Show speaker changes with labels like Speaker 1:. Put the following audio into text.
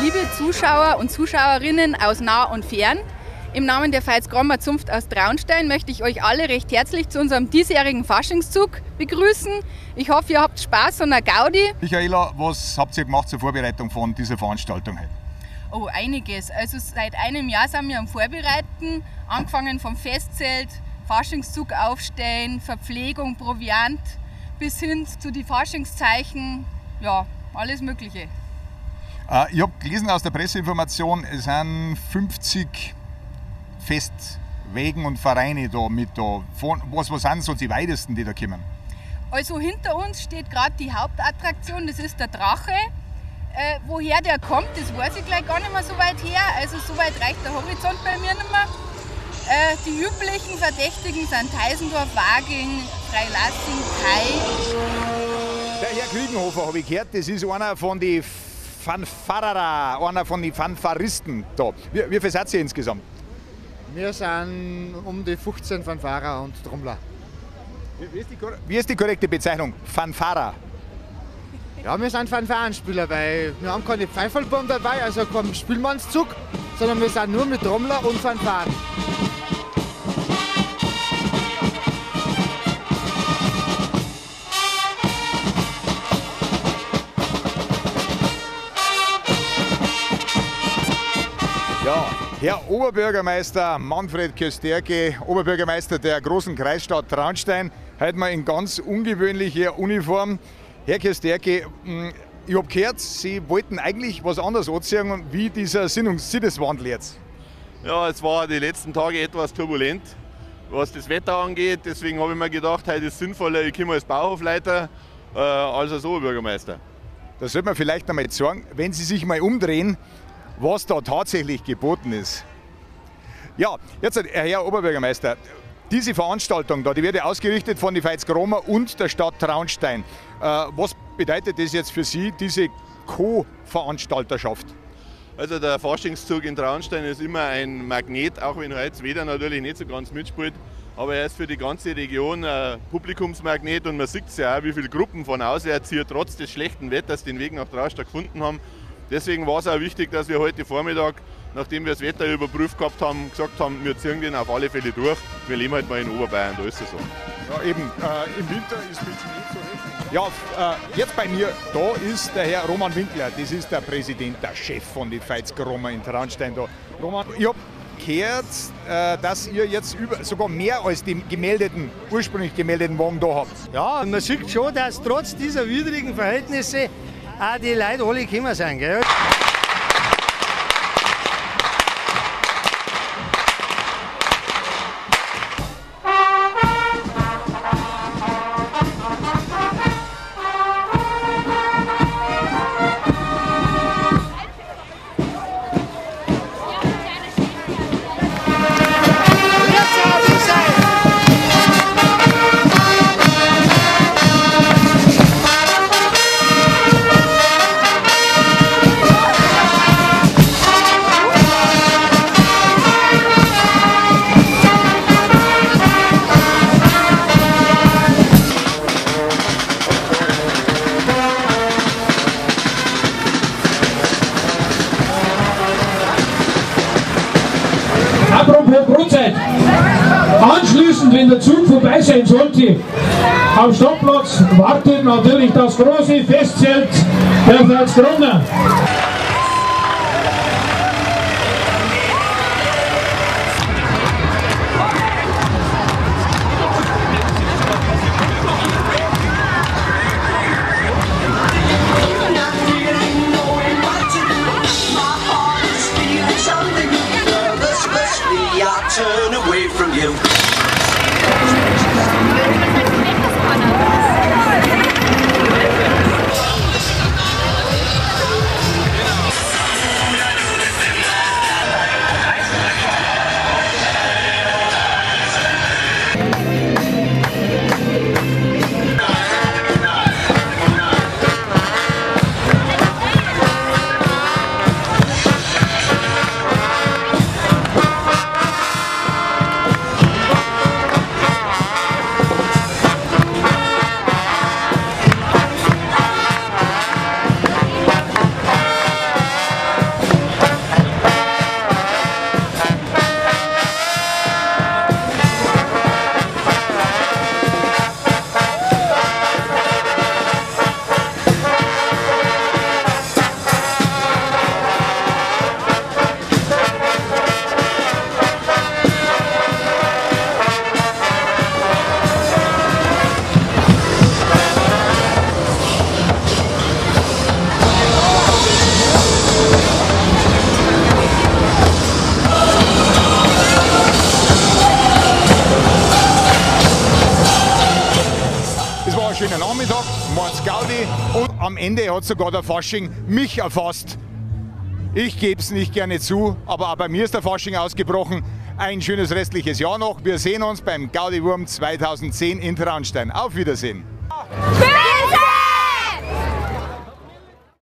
Speaker 1: Liebe Zuschauer und Zuschauerinnen aus nah und fern, im Namen der Veitsgrommer Zunft aus Traunstein möchte ich euch alle recht herzlich zu unserem diesjährigen Faschingszug begrüßen. Ich hoffe, ihr habt Spaß und eine Gaudi.
Speaker 2: Michaela, was habt ihr gemacht zur Vorbereitung von dieser Veranstaltung heute?
Speaker 1: Oh, einiges. Also seit einem Jahr sind wir am Vorbereiten, angefangen vom Festzelt, Faschingszug aufstellen, Verpflegung, Proviant, bis hin zu den Faschingszeichen, ja, alles Mögliche.
Speaker 2: Äh, ich habe gelesen aus der Presseinformation, es sind 50 Festwegen und Vereine da mit da. Von, was, was sind so die weitesten, die da kommen?
Speaker 1: Also hinter uns steht gerade die Hauptattraktion, das ist der Drache. Äh, woher der kommt, das weiß ich gleich gar nicht mehr so weit her. Also so weit reicht der Horizont bei mir nicht mehr. Äh, die üblichen Verdächtigen sind Teisendorf, Waging, Freilassing, Kai.
Speaker 2: Der Herr Krügenhofer, habe ich gehört, das ist einer von den Fanfarara, einer von den Fanfaristen da. Wie, wie viel seid ihr insgesamt?
Speaker 3: Wir sind um die 15 Fanfahrer und Trommler.
Speaker 2: Wie ist, die, wie ist die korrekte Bezeichnung? Fanfara?
Speaker 3: Ja, wir sind Fanfarenspieler, weil wir haben keine Pfeiffelbomben dabei, also keinen Spielmannszug, sondern wir sind nur mit Trommler und Fanfaren.
Speaker 2: Ja, Herr Oberbürgermeister Manfred Kösterke, Oberbürgermeister der großen Kreisstadt Traunstein, heute mal in ganz ungewöhnlicher Uniform. Herr Kösterke, hm, ich habe gehört, Sie wollten eigentlich was anderes anziehen, wie dieser Sinneswandel jetzt.
Speaker 4: Ja, es war die letzten Tage etwas turbulent, was das Wetter angeht. Deswegen habe ich mir gedacht, heute ist sinnvoller, ich komme als Bauhofleiter äh, als als Oberbürgermeister.
Speaker 2: Da sollte man vielleicht einmal sagen, wenn Sie sich mal umdrehen, was da tatsächlich geboten ist. Ja, jetzt, Herr Oberbürgermeister, diese Veranstaltung da, die wird ja ausgerichtet von die Veitsgroma und der Stadt Traunstein. Äh, was bedeutet das jetzt für Sie, diese Co-Veranstalterschaft?
Speaker 4: Also der Faschingszug in Traunstein ist immer ein Magnet, auch wenn heute Weder natürlich nicht so ganz mitspielt. Aber er ist für die ganze Region ein Publikumsmagnet und man sieht ja auch, wie viele Gruppen von auswärts hier trotz des schlechten Wetters den Weg nach Traunstein gefunden haben. Deswegen war es auch wichtig, dass wir heute Vormittag, nachdem wir das Wetter überprüft gehabt haben, gesagt haben, wir ziehen den auf alle Fälle durch. Wir leben halt mal in Oberbayern, da ist es so.
Speaker 2: Ja, eben, äh, im Winter ist mit Schnee zu rechnen. Ja, äh, jetzt bei mir, da ist der Herr Roman Winkler, das ist der Präsident, der Chef von den Veitsgroma in Traunstein. Da. Roman, ich habe gehört, äh, dass ihr jetzt über, sogar mehr als die gemeldeten, ursprünglich gemeldeten Wagen da habt.
Speaker 5: Ja, man sieht schon, dass trotz dieser widrigen Verhältnisse auch die Leute
Speaker 6: Apropos Brotzeit. Anschließend, wenn der Zug vorbei sein sollte, am Stoppplatz wartet natürlich das große Festzelt der Veitsgrunner.
Speaker 7: Turn
Speaker 2: get him. Und am Ende hat sogar der Fasching mich erfasst. Ich gebe es nicht gerne zu, aber auch bei mir ist der Fasching ausgebrochen. Ein schönes restliches Jahr noch. Wir sehen uns beim Gaudi Wurm 2010 in Traunstein. Auf Wiedersehen.
Speaker 1: Bitte!